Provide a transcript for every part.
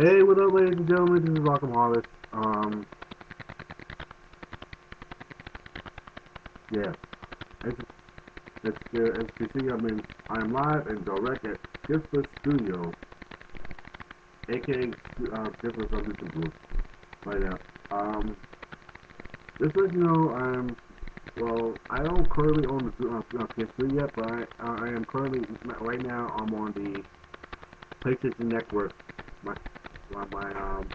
Hey, what up, ladies and gentlemen? This is Arkum Heartless. Um, yeah, as, as, uh, as you see, I'm in, I am live and direct at Giftless Studio, aka uh, Giftless on YouTube Group, right now. Um, just let you know, I'm, well, I don't currently own the uh, uh, PS3 yet, but I, uh, I am currently, right now, I'm on the PlayStation Network. My, my, my um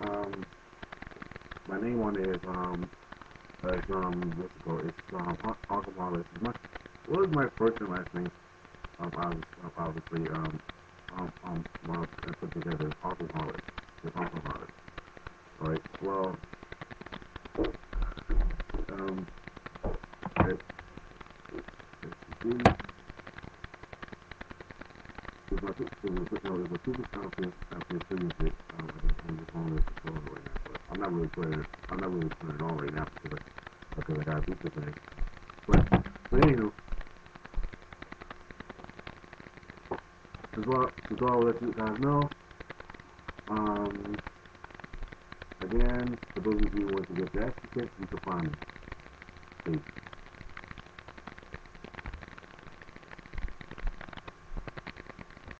um my name on it is um is um what's it called? It's um Arkum Wallace. My what is my first and last name? Um obviously, obviously um um um well I put together Wallace. It's Wallace. Alright, well um it, it, it Um, just I'm not really it. I'm not really it on right now because I do something. But but anywho, you guys know. Um, again, want to get you can find.